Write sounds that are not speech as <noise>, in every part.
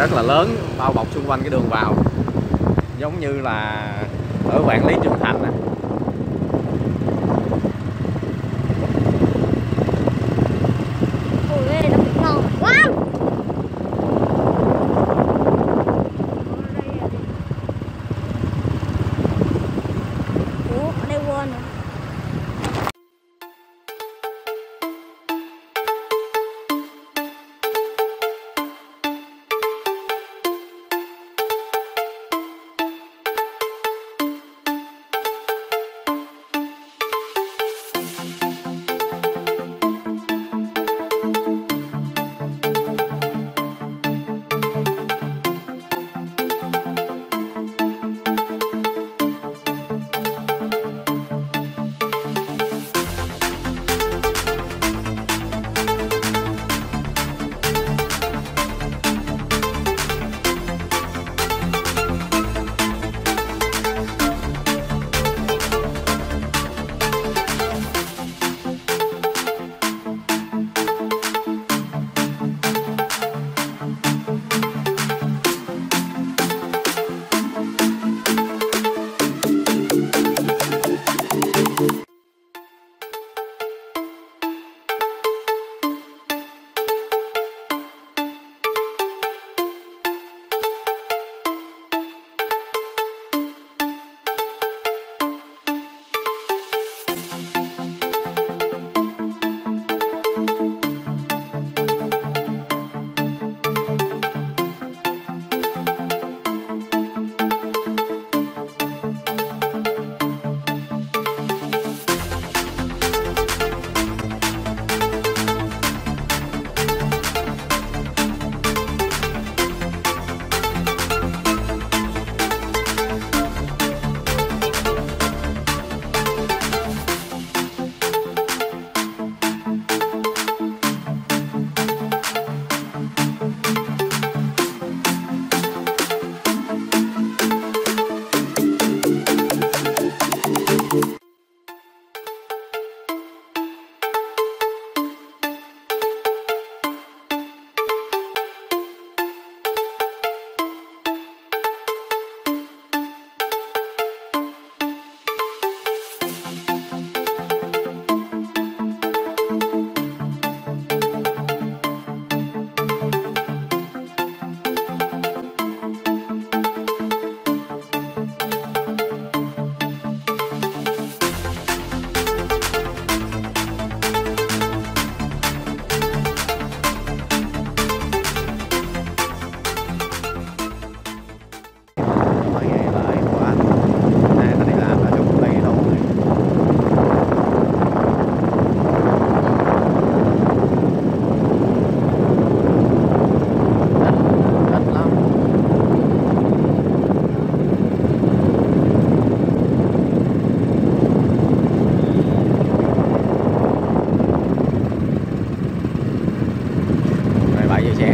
rất là lớn, bao bọc xung quanh cái đường vào giống như là ở vạn lý trường thành này.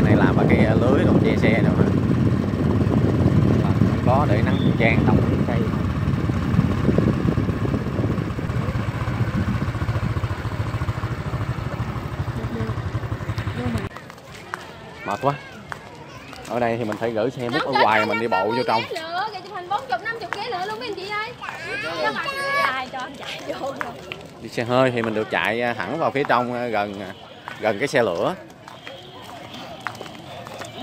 Này làm bằng cái lưới đồ che xe đâu mà không có để nắng trang trong những cây. Mệt quá. Ở đây thì mình phải gửi xe múc ở ngoài mình đi bộ vô trong. nữa kìa chụp hình 40 50 ghế nữa luôn mấy anh chị ơi. Nó mà ai cho anh chạy vô rồi. Đi xe hơi thì mình được chạy thẳng vào phía trong à, gần gần cái xe lửa Ôi, tính ông mua được rồi Tính mua Tính mua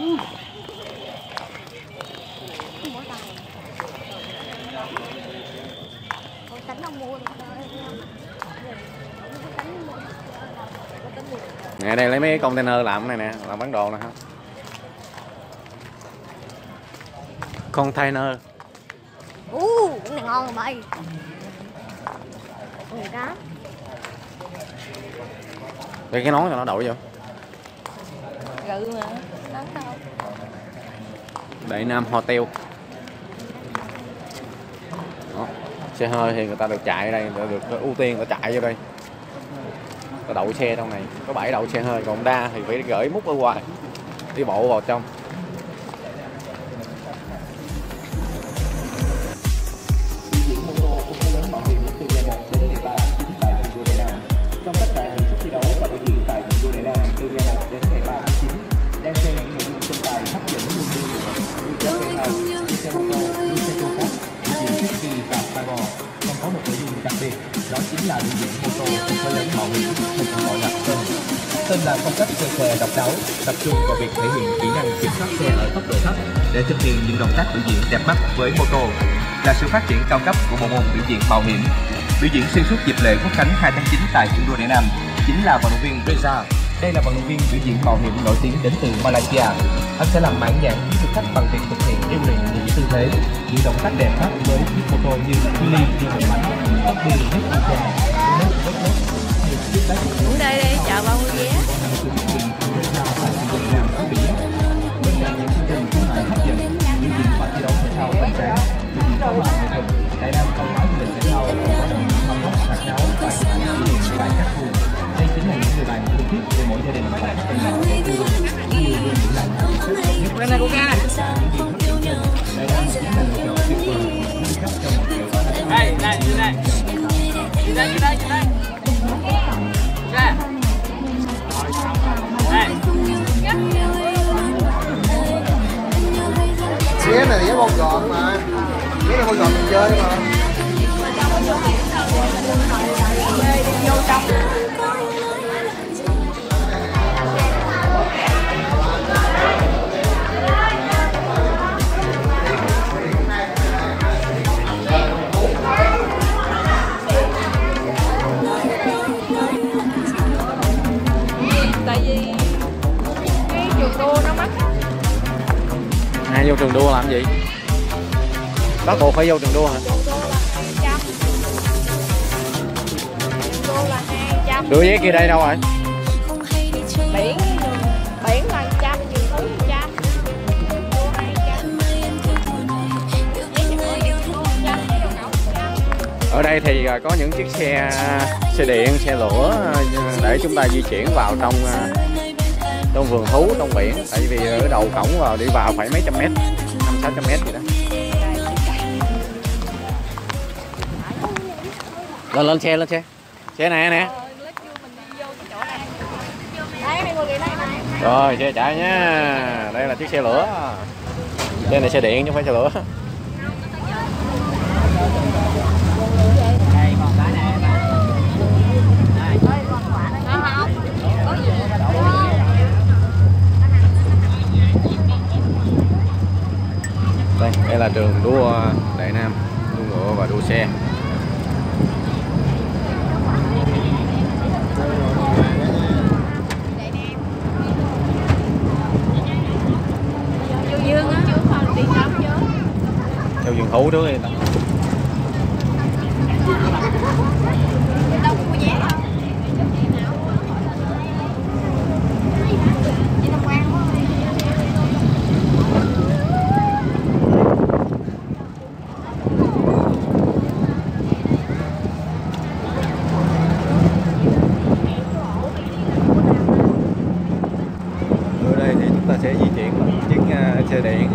nè đây lấy mấy cái container làm cái này nè làm bán đồ nè. Ha container. U cái này ngon rồi mày người cá để cái nón cho nó đội vô. Gự mà nắng đâu Đại Nam Hotel. Đó. xe hơi thì người ta được chạy ở đây, người ta được ưu tiên người ta chạy vô đây. Ta đậu xe trong này. Có bãi đậu xe hơi, còn đa thì phải gửi múc ở ngoài, đi bộ vào trong. Là biểu diễn mô tô cùng với lớn mẫu hiểm hay còn gọi là tên. Tên là phong cách chơi xe độc đáo, tập trung vào việc thể hiện kỹ năng kiểm soát xe ở tốc độ thấp để thực hiện những động tác biểu diễn đẹp mắt với mô tô là sự phát triển cao cấp của bộ môn biểu diễn mạo hiểm Biểu diễn xuyên suốt dịp lễ quốc khánh 2 tháng 9 tại trường đua Đại Nam chính là vận động viên Reza. Đây là vận động viên biểu diễn mạo hiểm nổi tiếng đến từ Malaysia. Anh sẽ làm mãn nhãn với du khách bằng việc thực hiện điêu luyện những tư thế, những động tác đẹp mắt với chiếc mô tô như Willy đi một bánh, tóc đây đi chợ bao nhiêu vé như đây như đây đây đây này ghế bông gọn mà. Ghế này bông gọn mình chơi mà. tại ai vô trường đua làm gì? Bắt buộc phải vô trường đua hả? Đua đưa vé kia đây đâu rồi? Biển biển là trăm gì thứ trăm ở đây thì à, có những chiếc xe xe điện, xe lửa à, để chúng ta di chuyển vào trong à, trong vườn thú, trong biển. Tại vì ở đầu cổng vào đi vào phải mấy trăm mét, năm, sáu trăm mét gì đó. Lên lên xe lên xe. Xe này nè. Rồi, xe chạy nha. Đây là chiếc xe lửa. Xe này xe điện chứ không phải xe lửa. Đây đây là trường đua đại nam đua ngựa và đua xe Vô dương á. Chưa phần đi xong chưa? theo vườn thú trước đi Đâu có mua vé đâu. Đi tham quan quá. ở đây thì chúng ta sẽ di chuyển bằng chiếc à, xe điện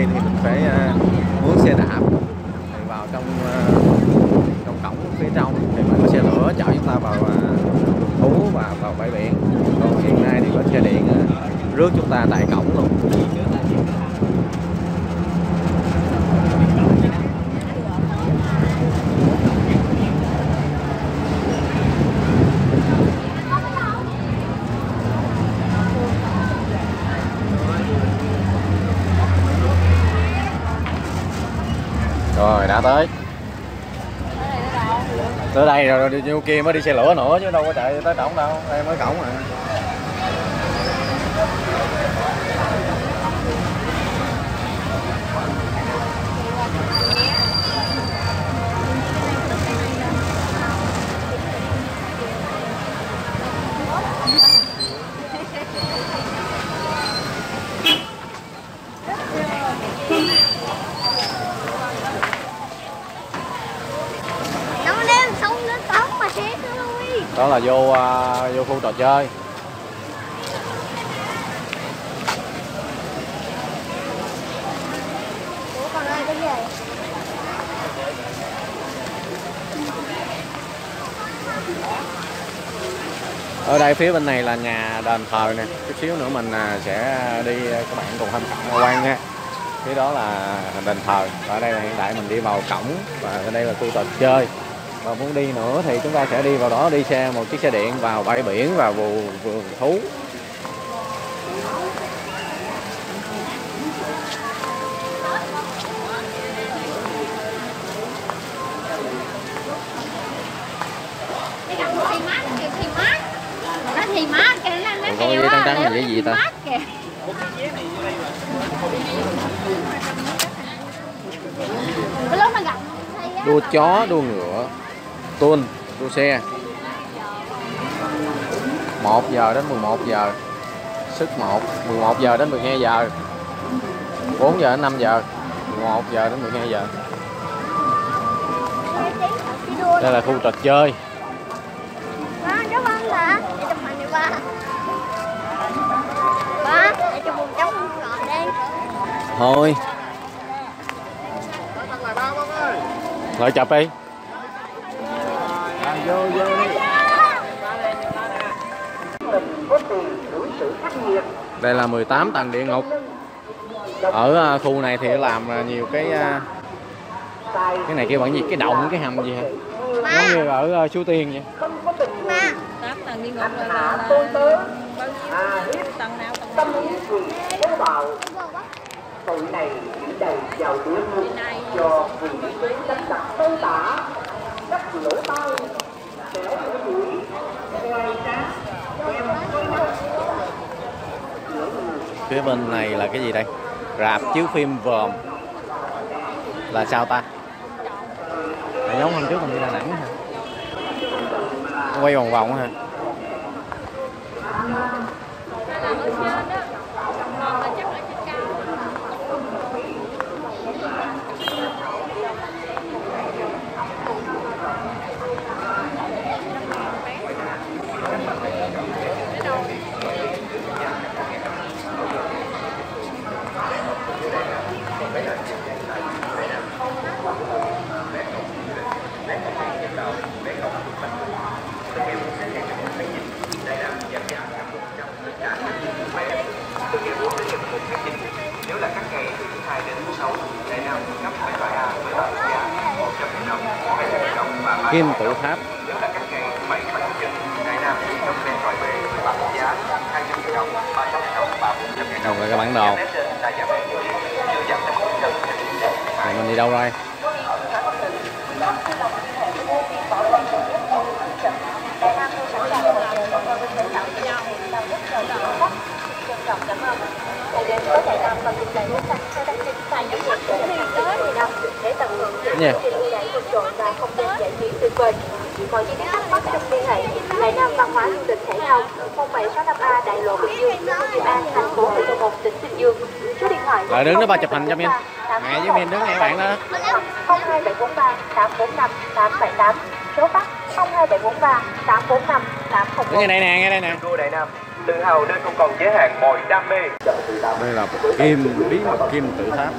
lúc trước đây thì mình phải à, mướn xe đạp thì vào trong à, trong cổng phía trong thì mới có xe lửa chở chúng ta vào à, thú và vào bãi biển còn hiện nay thì có xe điện à, rước chúng ta tại cổng luôn rồi đã tới. Tới đây rồi, rồi vô kia mới đi xe lửa nữa chứ đâu có chạy tới cổng đâu đây mới cổng à đó là vô à, vô khu trò chơi. Ở đây phía bên này là nhà đền thờ nè. Chút xíu nữa mình à, sẽ đi à, các bạn cùng tham khảo quan nha phía đó là đền thờ. Ở đây là hiện tại mình đi vào cổng và ở đây là khu trò chơi và muốn đi nữa thì chúng ta sẽ đi vào đó đi xe một chiếc xe điện vào bãi biển và vườn vườn thú. Cái có á, trắng trắng giấy gì ta? đua chó đua ngựa tuôn đua xe. 1 giờ đến 11 giờ. Sức 1 11 giờ đến 12 giờ. 4 giờ đến 5 giờ. 11 giờ đến 12 giờ. Đây là khu trò chơi. Ba chúc ơn bà để chụp hình đi ba ba để chụp một trống ngọt đi thôi lại chụp đi vô vô đi. Đây là 18 tầng địa ngục. Ở à, khu này thì làm à, nhiều cái à, cái này kêu bằng gì? Cái động cái hầm gì hả? Giống như ở Suối Tiên vậy. Ma. Tám tầng địa ngục là, là, là bao nhiêu? Tầng nào tầng nào? Tội này chỉ đầy vào Thì này. cho vì tính tất cả tơi tả. Các lỗ tai kéo lỗ mũi ngoài ra em phía bên này là cái gì đây? Rạp chiếu phim vòm. Là sao ta? Là giống hôm trước mình đi Đà Nẵng hả? Quay vòng vòng hả nếu là các ngày từ thứ hai đến thứ sáu đại nam cấp phải loại A với loại giá 100 000 đồng 200 000 đồng và ba kim tự tháp nếu là các ngày thứ bảy và chủ nhật đại nam cấp vé loại B với loại giá 200 000 đồng 300 000 đồng và 400 000 đồng đồng là cái bản đồ Giá vé trên là giá vé kim tự tháp. Giảm 50% theo chỉ thị này mình đi đâu rồi để trội và không gian giải trí tuyệt vời. Mọi chi tiết thắc mắc trong liên hệ Đại Nam Văn hóa Du lịch Thể thao 0765A Đại lộ Bình Dương, phường Hiệp An, thành phố Thủ Dầu Một, tỉnh Bình Dương. Số điện thoại Lại đứng đó ba chụp hình cho Min. Mẹ với Min đứng ngay bạn đó. 02743 845 878 số fax 02743 845 801 đứng ngay đây nè ngay đây nè Tour Đại Nam tự hào nơi không còn giới hạn mọi đam mê. Đây là kim bí mật kim tự tháp.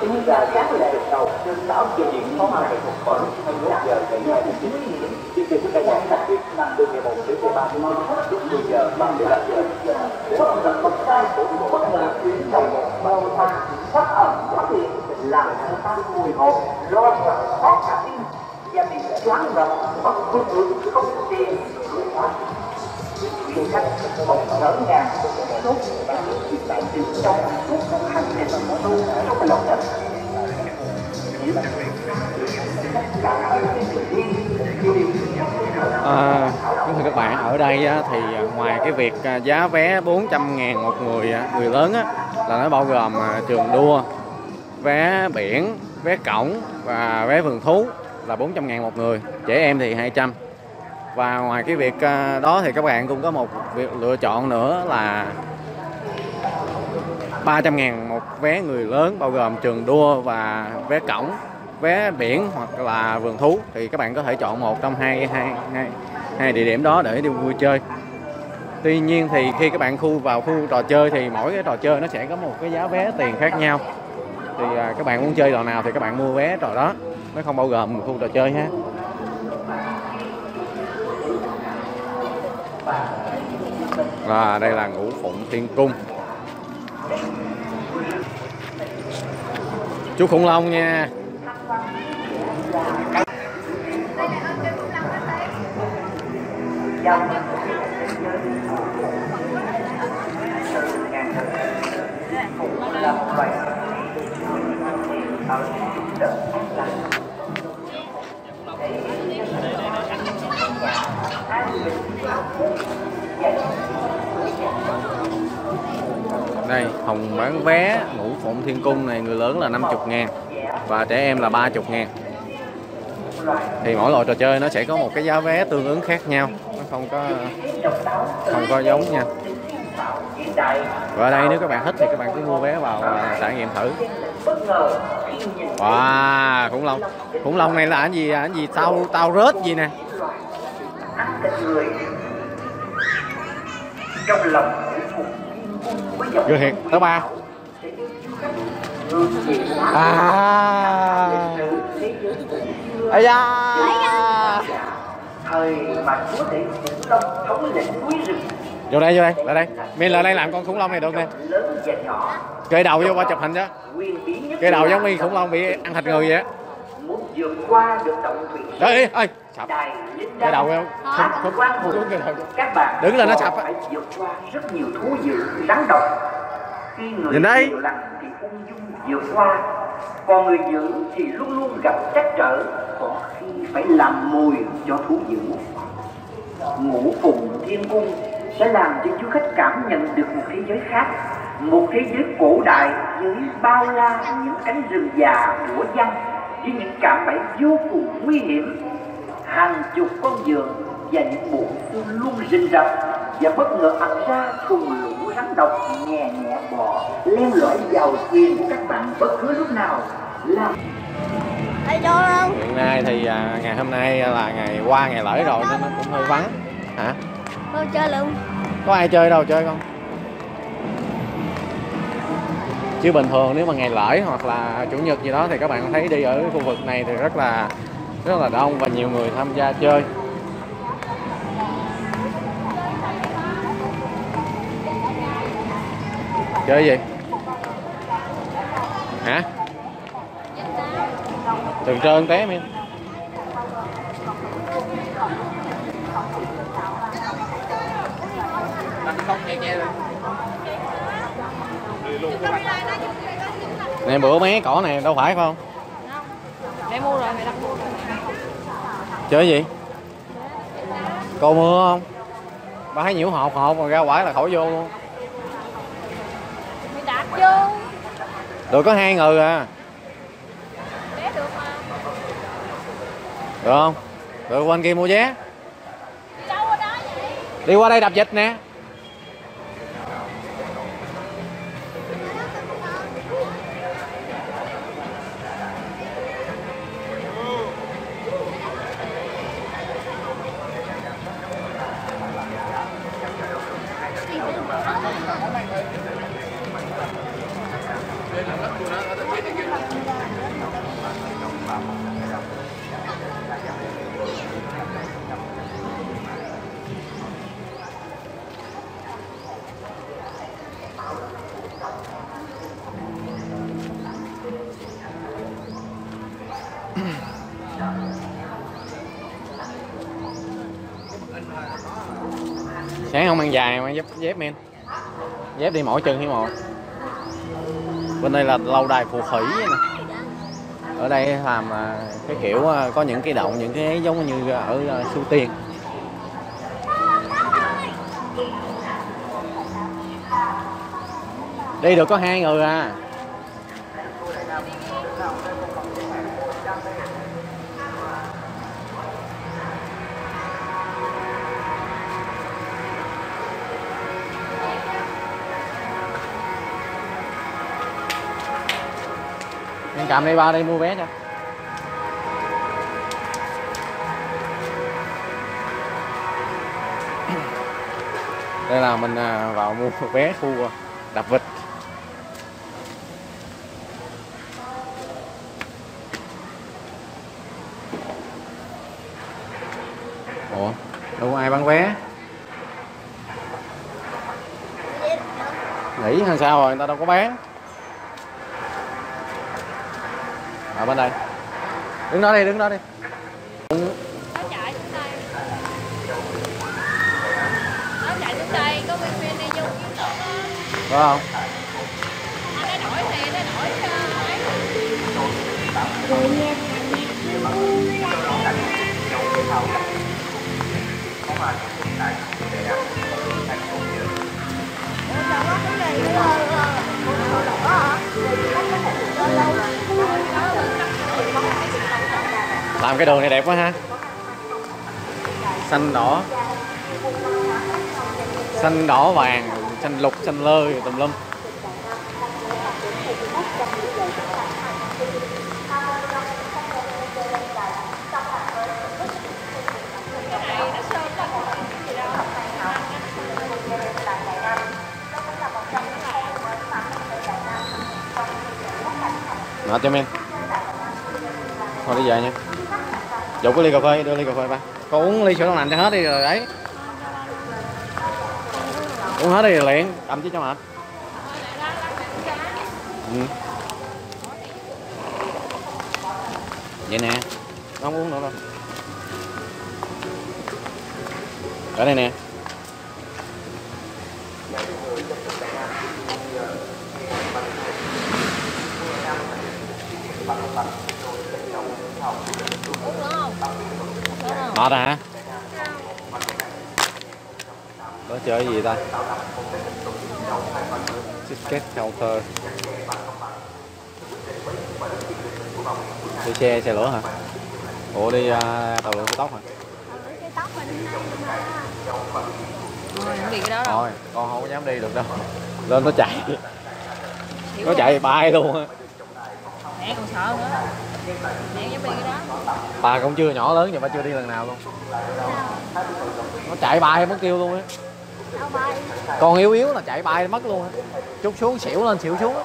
Tính ra các lễ được đầu trên sáu giờ diễn pháo hoa nghệ thuật vào lúc 21 giờ ngày 29 chương trình khai giảng đặc biệt nằm từ ngày 1 đến ngày 30 lúc 10 giờ 35 giờ để không gặp bất sai của một bất ngờ chuyến tàu màu thanh sắc ẩm phát hiện làm cho ta mùi hồn lo sợ khó tim và bị choáng ngợp cứ ngưỡng không tiền du khách một ngỡ ngàng suốt trong suốt các hành trình tu trong lòng đất À, kính thưa các bạn, ở đây á, thì à, ngoài cái việc à, giá vé 400 ngàn một người à, người lớn á, là nó bao gồm trường đua, vé biển, vé cổng và vé vườn thú là 400 ngàn một người, trẻ em thì 200. Và ngoài cái việc ờ, đó thì các bạn cũng có một việc lựa chọn nữa là 300 ngàn một vé người lớn, bao gồm trường đua và vé cổng, vé biển hoặc là vườn thú. Thì các bạn có thể chọn một trong hai hai hai hai địa điểm đó để đi vui chơi. Tuy nhiên thì khi các bạn khu, vào khu trò chơi thì mỗi cái trò chơi nó sẽ có một cái giá vé tiền khác nhau. Thì à, các bạn muốn chơi trò nào thì các bạn mua vé trò đó. Nó không bao gồm khu trò chơi ha. Và đây là ngũ phụng thiên cung. Chú khủng long nha đây, hồng bán vé ngũ phụng thiên cung này, người lớn là 50 ngàn và trẻ em là 30 ngàn. Thì mỗi loại trò chơi nó sẽ có một cái giá vé tương ứng khác nhau, nó không có không có giống nha. Và ở đây, nếu các bạn thích thì các bạn cứ mua vé vào à, trải nghiệm thử. Wow, khủng long. Khủng long này là cái gì anh cái gì? Tao tao rớt gì nè? Trong lòng Ghê thiệt, tới ba. À. Ây da. Thời mà chúa tể khủng long thống lĩnh núi rừng. Vô đây, vô đây, lại đây. Mình lại đây làm con khủng long này được nè. Kê đầu vô qua chụp hình nhất Kê đầu giống như khủng long bị ăn thịt người vậy á. muốn vượt qua được động thủy. Đấy, ơi, sập Kê đầu vô Không, không, quan hồn các bạn Đứng lên nó sập phải vượt qua rất nhiều thú dữ rắn độc khi người Nhìn đây. thì ung dung vượt qua còn người dữ thì luôn luôn gặp trắc trở có khi phải làm mồi cho thú dữ ngũ phụng thiên cung sẽ làm cho du khách cảm nhận được một thế giới khác một thế giới cổ đại với bao la những cánh rừng già của dân với những cạm bẫy vô cùng nguy hiểm hàng chục con giường và những bộ xương luôn rình rập và bất ngờ ập ra cùng lũ rắn độc nhẹ nhẹ bò len lỏi vào thuyền của các bạn bất cứ lúc nào làm không? Hiện nay thì à, ngày hôm nay là ngày qua ngày lễ rồi nên nó cũng hơi vắng Hả? Tôi chơi luôn. Có ai chơi đâu chơi con Chứ bình thường nếu mà ngày lễ hoặc là chủ nhật gì đó thì các bạn thấy đi ở khu vực này thì rất là rất là đông và nhiều người tham gia chơi. Chơi gì? Hả? Từ trơn té em. Này bữa mấy cỏ này đâu phải không? Mẹ mua rồi, mẹ đặt mua rồi. chơi gì cô mưa không ba thấy nhiễu hộp hộp rồi ra quả là khỏi vô luôn Mẹ đặt vô. được có hai người à Bé được mà. được không được quanh kia mua vé Đi đâu ở đó vậy? đi qua đây đập dịch nè sáng không ăn dài mà ăn dép dép men. Dép đi mỗi chân hiếm một. Bên đây là lâu đài phù thủy nè. Ở đây làm à, cái kiểu à, có những cái động những cái giống như ở à, Tiên. Đi được có hai người à. cầm đi ba đi mua vé nha đây là mình à, vào mua vé khu à, đập vịt. Ủa, đâu có ai bán vé? Nghỉ hay sao rồi, người ta đâu có bán. Ở bên đây. Đứng đó đi đứng đó đi. Đây. Có viên viên đi vô kiếm tốt đó. Phải không? Đổi thì nó đổi cho ấy làm cái đường này đẹp quá ha. Xanh đỏ. Xanh đỏ vàng, xanh lục, xanh lơ, tùm lum. Đó cho em Thôi đi về nha. Dục cái ly cà phê, đưa ly cà phê ba. Con uống ly sữa đậu nành cho hết đi rồi đấy. Uống hết đi rồi liền, cầm chứ cho mệt ừ. Vậy nè. Không uống nữa đâu. Ở đây nè uống Mệt hả? Có chơi gì ta? cao thơ. Đi xe, xe lửa hả? Ủa đi uh, tàu lượn cái tốc hả? Thôi, đi cái đó đâu Thôi, con không có dám đi được đâu Lên nó chạy Nó chạy bay luôn á mẹ còn sợ nữa mẹ dám đi cái đó. Bà cũng chưa nhỏ lớn nhưng mà chưa đi lần nào luôn. Nó chạy bay mất tiêu luôn á. Con yếu yếu là chạy bay mất luôn á. Chút xuống xỉu lên xỉu xuống á.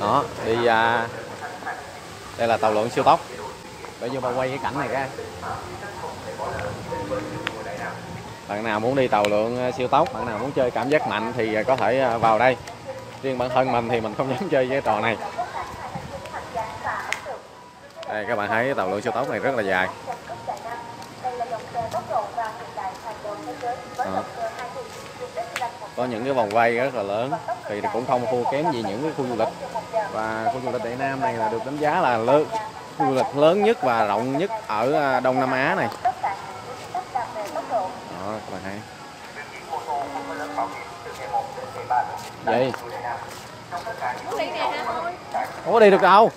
Đó, đi à, Đây là tàu lượn siêu tốc. Để vô bà quay cái cảnh này cái bạn nào muốn đi tàu lượn à, siêu tốc, bạn nào muốn chơi cảm giác mạnh thì à, có thể à, vào đây. Riêng bản thân mình thì mình không <laughs> dám chơi với cái trò này. Đây, các bạn thấy tàu lượn siêu tốc này rất là dài. À. có những cái vòng quay rất là lớn, thì cũng không thua kém gì những cái khu du lịch. Và khu du lịch Đại Nam này là được đánh giá là lớn khu du lịch lớn nhất và rộng nhất ở Đông Nam Á này đó các bạn thấy vậy. Muốn đi không được đâu?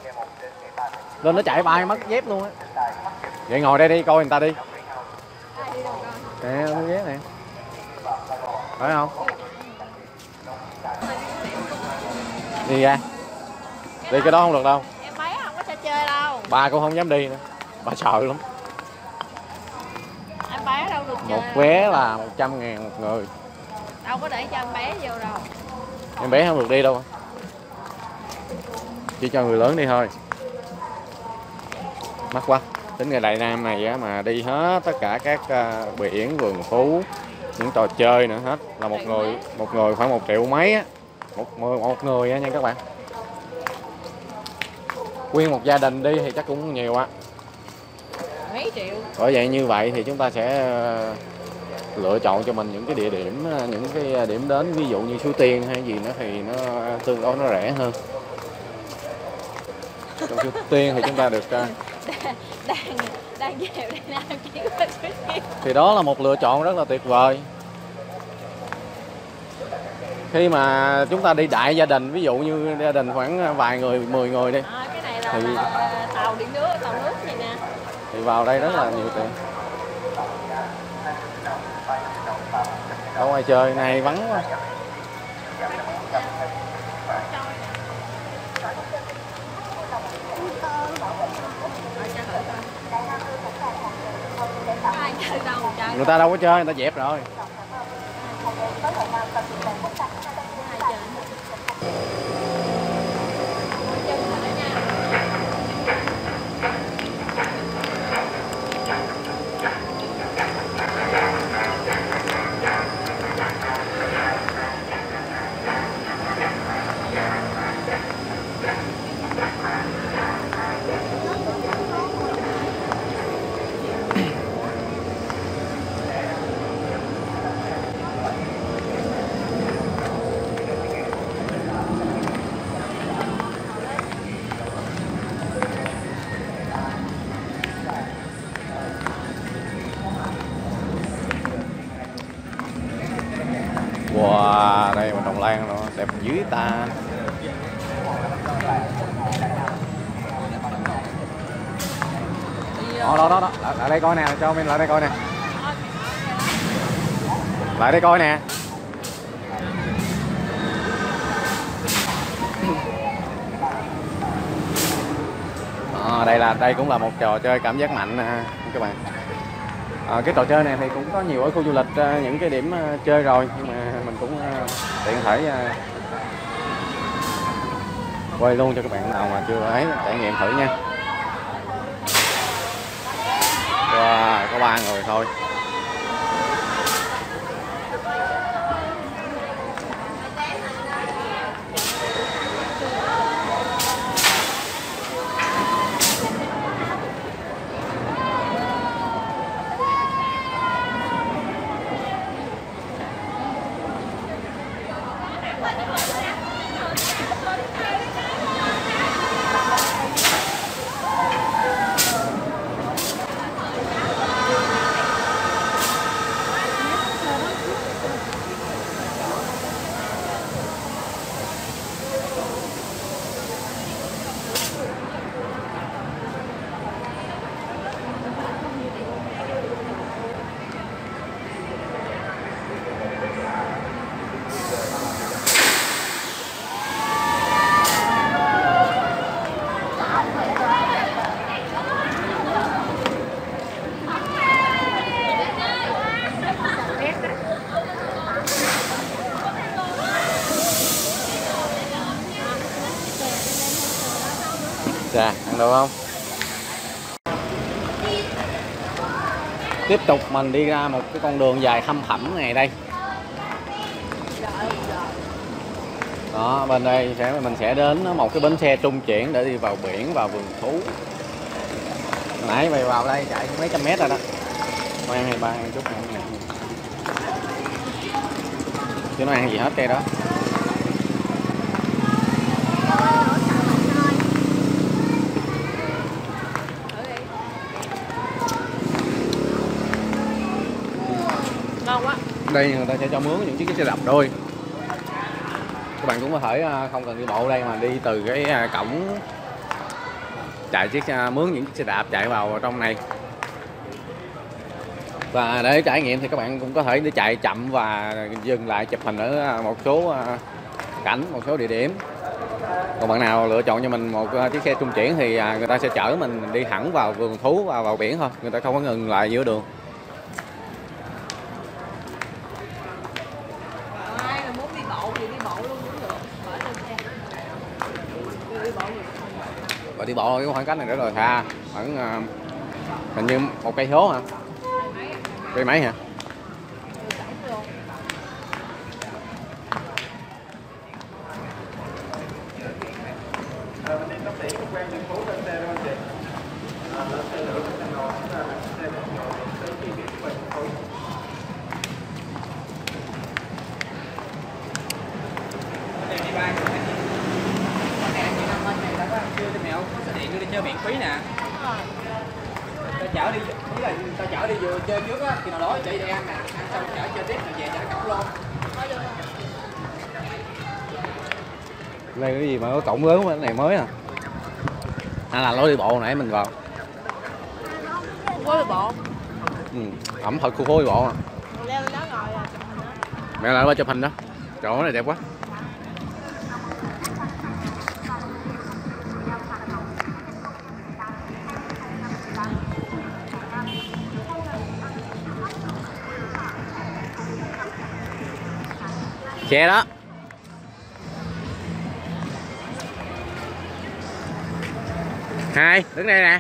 Lên nó chạy bay mất dép luôn á. Vậy ngồi đây đi coi người ta đi. Ai đi đâu coi nè mua vé nè. Phải không? Đi ra. Đi cái đó không được đâu. Em bé không có cho chơi đâu. Bà cũng không dám đi nữa. Bà sợ lắm em bé đâu được chơi một vé là 100 ngàn một người. Đâu có để cho em bé vô đâu. Em bé không được đi đâu. Chỉ cho người lớn đi thôi. Mắc quá. Tính ngày đại nam này á, mà đi hết tất cả các à, biển vườn thú những trò chơi nữa hết. Là một người một người khoảng một triệu mấy á. Một người một người á nha các bạn. Nguyên một gia đình đi thì chắc cũng nhiều á mấy triệu. Bởi vậy như vậy thì chúng ta sẽ ờ, lựa chọn cho mình những cái địa điểm ờ, những cái điểm đến ví dụ như Suối Tiên hay gì nữa thì nó tương đối nó rẻ hơn. Trong Suối Tiên thì chúng ta được ờ, <laughs> đang nam suối tiên. Thì đó là một lựa chọn rất là tuyệt vời. Khi mà chúng ta đi đại gia đình ví dụ như gia đình khoảng vài người 10 người đi à, cái này là, Thì- tàu điện nước tàu nước này nè thì vào đây rất là nhiều tiền, ở ngoài trời này vắng quá. Người ta đâu có chơi người ta dẹp rồi. Wow đây mà trồng lan nữa, đẹp dưới ta. Đó đó đó, đó. Lại, lại đây coi nè cho mình lại đây coi nè. Lại đây coi nè. À, đây là đây cũng là một trò chơi cảm giác mạnh nè ha, các bạn. À, cái trò chơi này thì cũng có nhiều ở khu du lịch à, những cái điểm à, chơi rồi nhưng mà tiện thể ờ, quay luôn cho các bạn nào mà chưa ấy trải nghiệm thử nha. Wow, có ba người thôi Dạ, ăn được không? Tiếp tục mình đi ra một cái con đường dài thăm thẳm này đây. Đó, bên đây sẽ mình sẽ đến một cái bến xe trung chuyển để đi vào biển, vào vườn thú. Nãy mày vào đây chạy mấy trăm mét rồi đó. quen hay ba chút này. Chứ nó ăn gì hết đây đó. Đây, người ta sẽ cho mướn những chiếc xe đạp đôi. Các bạn cũng có thể à, không cần đi bộ đây mà đi từ cái à, cổng chạy chiếc xe- mướn những chiếc xe đạp chạy vào trong này. Và để trải nghiệm thì các bạn cũng có thể đi chạy chậm và dừng lại chụp hình ở một số cảnh, một số địa điểm. Còn bạn nào lựa chọn cho mình một chiếc xe trung chuyển thì người ta sẽ chở mình đi thẳng vào vườn thú và vào biển thôi, người ta không có ngừng lại giữa đường Ai mà muốn đi bộ thì đi bộ luôn cũng được. Mở lên xe. Đi bộ gì? và đi bộ cái khoảng cách này rất rồi xa khoảng uh, hình như một cây số hả? Cây mấy hả? đây cái gì mà có cổng lớn cái này mới à. Hay là lối đi bộ nãy mình vào. Phố đi bộ. Ừ, ẩm thực khu phố đi bộ à. Mẹ lại qua chụp hình đó. Chỗ này đẹp quá. Xe đó. Hai, đứng đây nè.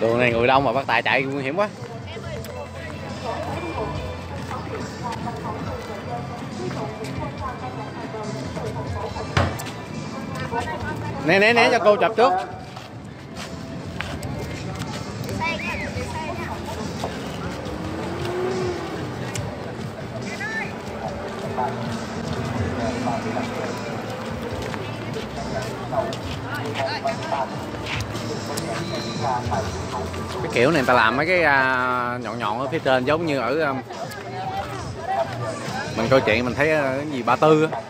Đường này người đông mà bắt tài chạy nguy hiểm quá. Nè nè nè, cho cô chụp trước cái kiểu này người ta làm mấy cái à, nhọn nhọn ở phía trên giống như ở um, mình coi chuyện mình thấy à, cái gì ba tư á.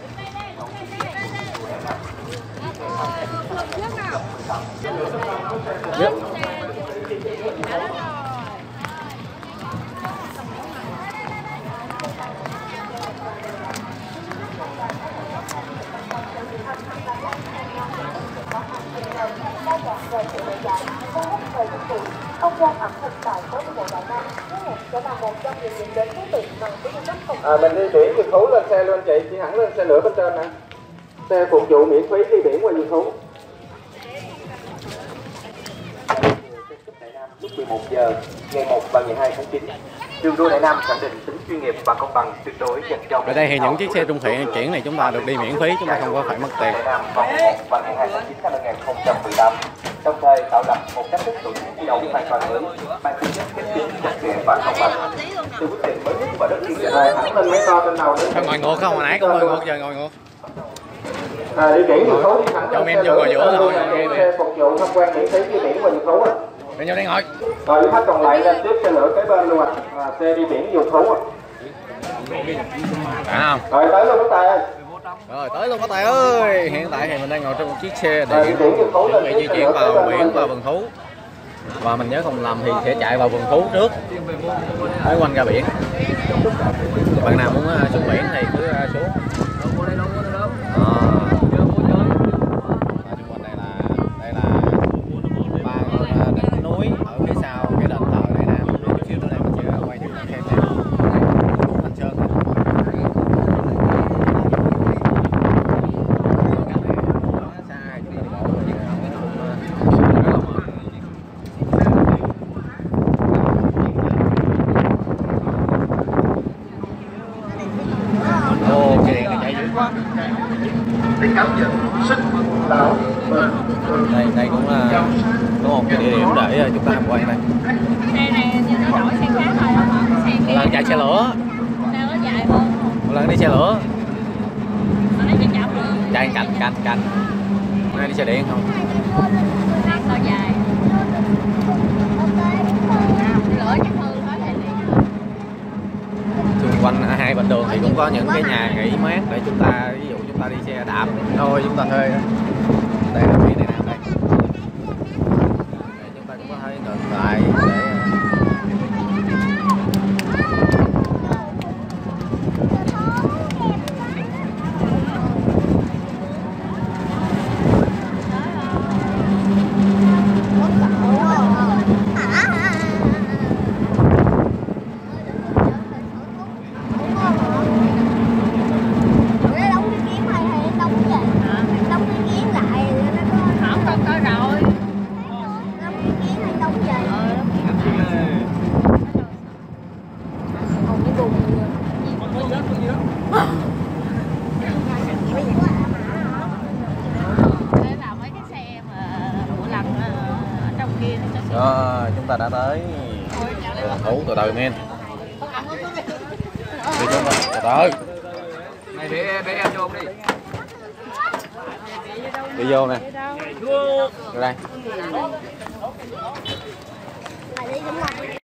Ông Quang ẩm thực tại phố đi bộ Đại Nam hứa hẹn sẽ là một trong những điểm đến thú vị mà quý khách không À, mình di chuyển vườn thú lên xe luôn chị, chỉ hẳn lên xe lửa bên trên nè. Xe phục vụ miễn phí đi biển qua vườn thú. Lúc 11 giờ, ngày 1 và ngày 2 tháng 9, trường đua Đại Nam khẳng định tính chuyên nghiệp và công bằng tuyệt đối dành cho ở đây thì những chiếc xe trung thiện chuyển này chúng ta được đi miễn phí chúng ta không có phải mất tiền Đại Nam vào ngày 1 và ngày 2 tháng 9 năm 2018, đồng thời tạo lập một cách thức tổ chức thi đấu hoàn toàn mới, mang tính chất kết chính, chặt chẽ và công bằng. Từ quyết định mới nhất và rất kiên định thẳng lên máy to trên đầu Sao ngồi ngược không hồi nãy cũng ngồi ngược giờ ngồi ngược À, địa chỉ vườn thú đi thẳng Cho em vô ngồi giữa thôi, xe phục vụ tham quan miễn phí đi biển qua vườn thú á. bên nhau đây ngồi Rồi khách còn lại lên tiếp xe lửa kế bên luôn ạ. À, xe đi biển vườn thú ạ. phải không Rồi tới luôn các tài ơi. Rồi tới luôn có tài ơi. Hiện tại thì mình đang ngồi trong một chiếc xe để lên chuẩn bị di chuyển vào biển và vườn thú. Và mình nhớ không lầm thì sẽ chạy vào vườn thú trước. Mới quanh ra biển bạn nào muốn uh, xuống biển thì cứ uh, xuống Đó. Và xung quanh đây là đây là ba con uh, đỉnh núi ở phía sau cái đền thờ Đại Nam chút xíu nữa đây mình sẽ quay thử thêm nè Thanh Sơn nè. Sai, chúng ta đi bộ chứ không có không, uh, rất là mệt. Ồ, cái đèn này chạy dữ quá. Đây, đây cũng là có một cái địa điểm để ờ, chúng ta làm quay này. xe này như nó đổi xe khác thôi không ạ xe Một kia lần chạy xe lửa, xe nó dài hơn một lần đi xe lửa, mà nó chạy chậm nữa chạy cạnh cạnh cạnh. Nay đi xe điện không? xe to dài lửa chắc hơn hết này Xung quanh ở hai bên đường thì cũng có những cái nhà nghỉ mát để chúng ta ví dụ chúng ta đi xe đạp thôi chúng ta thuê. Đây là